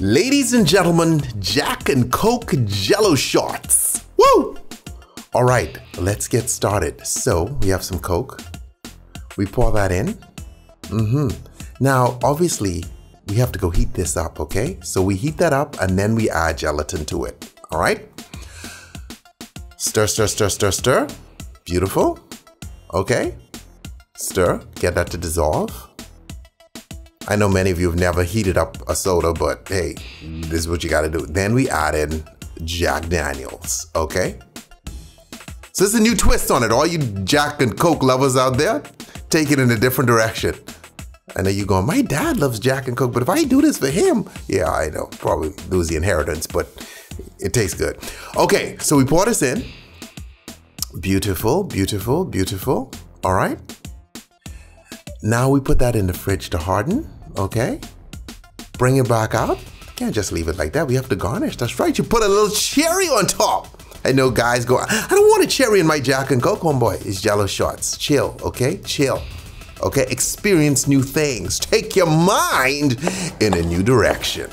Ladies and gentlemen, Jack and Coke Jello shots. Woo! All right, let's get started. So we have some Coke. We pour that in. Mm-hmm. Now, obviously, we have to go heat this up, okay? So we heat that up and then we add gelatin to it. All right? Stir, stir, stir, stir, stir. Beautiful. Okay. Stir. Get that to dissolve. I know many of you have never heated up a soda, but hey, this is what you gotta do. Then we add in Jack Daniels, okay? So it's a new twist on it. All you Jack and Coke lovers out there, take it in a different direction. I know you're going, my dad loves Jack and Coke, but if I do this for him, yeah, I know, probably lose the inheritance, but it tastes good. Okay, so we pour this in. Beautiful, beautiful, beautiful. All right. Now we put that in the fridge to harden, okay? Bring it back out. Can't just leave it like that. We have to garnish. That's right. You put a little cherry on top. I know guys go, I don't want a cherry in my Jack and Coke, homeboy. It's Jello shots. Chill, okay? Chill. Okay? Experience new things. Take your mind in a new direction.